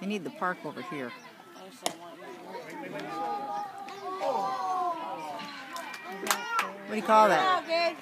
They need the park over here. What do you call that?